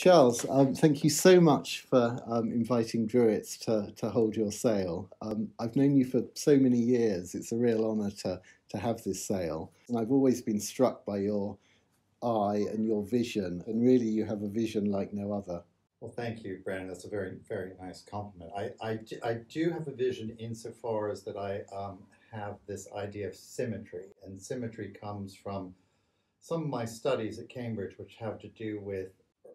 Charles, um, thank you so much for um, inviting Dreweatts to, to hold your sale. Um, I've known you for so many years. It's a real honour to, to have this sale. And I've always been struck by your eye and your vision. And really, you have a vision like no other. Well, thank you, Brandon. That's a very, very nice compliment. I, I, do, I do have a vision insofar as that I um, have this idea of symmetry. And symmetry comes from some of my studies at Cambridge, which have to do with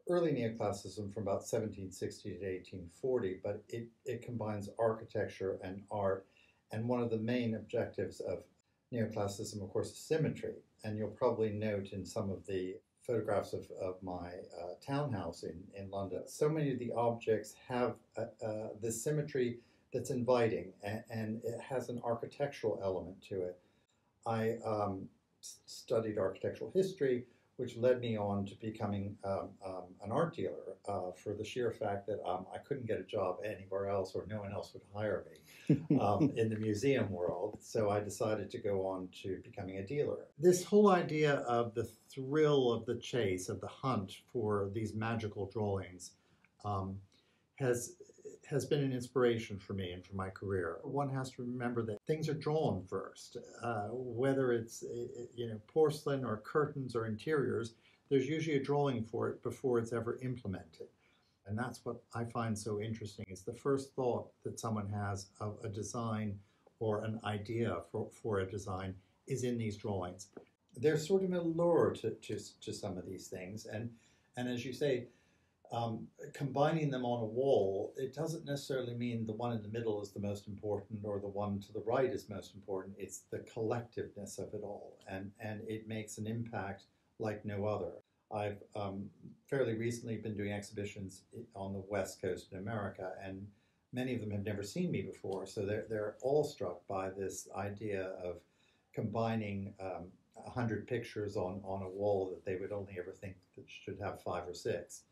early neoclassicism from about 1760 to 1840, but it, it combines architecture and art. And one of the main objectives of neoclassicism, of course, is symmetry. And you'll probably note in some of the photographs of, of my uh, townhouse in, in London, so many of the objects have uh, uh, this symmetry that's inviting and, and, it has an architectural element to it. I um, studied architectural history, which led me on to becoming um, um, an art dealer uh, for the sheer fact that um, I couldn't get a job anywhere else or no one else would hire me um, in the museum world. So I decided to go on to becoming a dealer. This whole idea of the thrill of the chase, of the hunt for these magical drawings, um, has has been an inspiration for me and for my career. One has to remember that things are drawn first, uh, whether it's you know porcelain or curtains or interiors. There's usually a drawing for it before it's ever implemented, and that's what I find so interesting. Is the first thought that someone has of a design or an idea for, for a design is in these drawings. There's sort of an allure to, to, to some of these things, and and as you say, um, combining them on a wall, it doesn't necessarily mean the one in the middle is the most important or the one to the right is most important. It's the collectiveness of it all, and, and it makes an impact like no other. I've um, fairly recently been doing exhibitions on the West Coast in America, and many of them have never seen me before, so they're, they're all struck by this idea of combining um, 100 pictures on, on a wall that they would only ever think that should have five or six.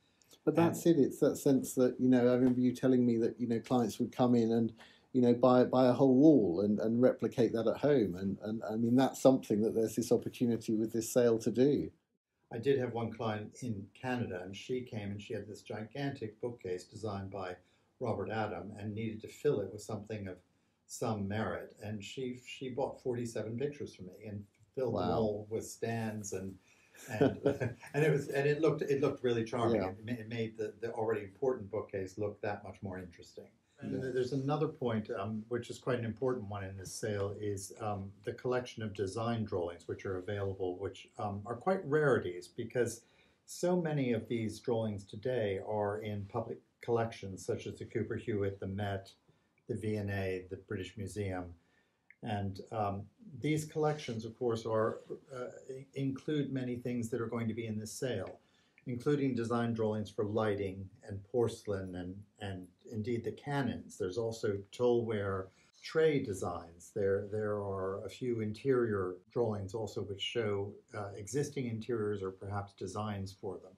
But that's it. It's that sense that you know. I remember you telling me that you know clients would come in and you know buy buy a whole wall and, and replicate that at home. And and I mean that's something that there's this opportunity with this sale to do. I did have one client in Canada, and she came and she had this gigantic bookcase designed by Robert Adam and needed to fill it with something of some merit. And she she bought 47 pictures for me and filled wow. them all with stands and and and it was and it looked it looked really charming. Yeah. It, made the, the already important bookcase look that much more interesting. And yeah. there's another point, um, which is quite an important one in this sale, is um, the collection of design drawings which are available, which um, are quite rarities because so many of these drawings today are in public collections, such as the Cooper Hewitt, the Met, the V&A, the British Museum. And um, these collections, of course, are uh, include many things that are going to be in this sale, including design drawings for lighting and porcelain and, and indeed the cannons. There's also toleware tray designs. There, there are a few interior drawings also which show uh, existing interiors or perhaps designs for them.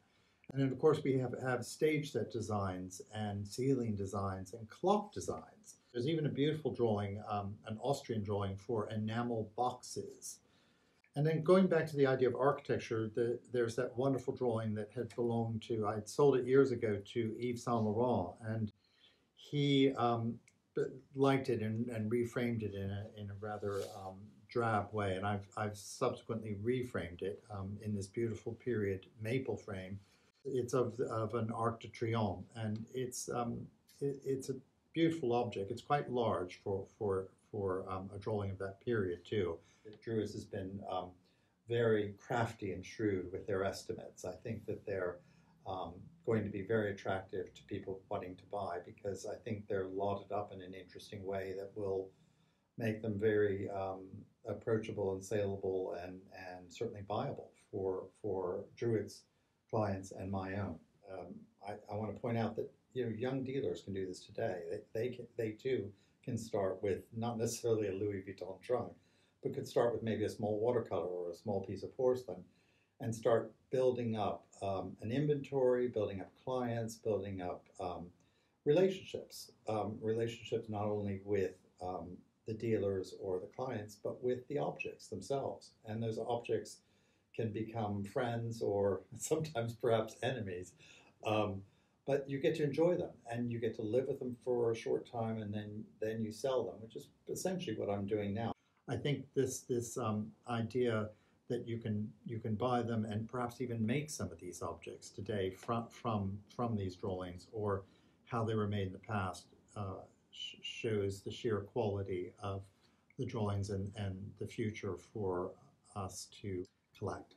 And then, of course, we have, have stage set designs and ceiling designs and clock designs. There's even a beautiful drawing, um, an Austrian drawing for enamel boxes. And then going back to the idea of architecture, the, there's that wonderful drawing that had belonged to, I sold it years ago to Yves Saint Laurent, and he um, liked it and, and, reframed it in a, in a rather um, drab way. And I've, I've subsequently reframed it um, in this beautiful period maple frame. It's of, of an Arc de Triomphe, and it's, um, it, it's a beautiful object. It's quite large for for for um, a drawing of that period too. Dreweatts has been um, very crafty and shrewd with their estimates. I think that they're um, going to be very attractive to people wanting to buy because I think they're lauded up in an interesting way that will make them very um, approachable and saleable and, and certainly buyable for for Dreweatts' clients and my own. I, I want to point out that you know, young dealers can do this today. They, they, can, they too can start with not necessarily a Louis Vuitton trunk, but could start with maybe a small watercolor or a small piece of porcelain and start building up um, an inventory, building up clients, building up um, relationships. Um, relationships not only with um, the dealers or the clients, but with the objects themselves. And those objects can become friends or sometimes perhaps enemies Um, but you get to enjoy them and you get to live with them for a short time and then then you sell them, which is essentially what I'm doing now. I think this this um, idea that you can you can buy them and perhaps even make some of these objects today from from from these drawings or how they were made in the past uh, sh- shows the sheer quality of the drawings and, and the future for us to collect.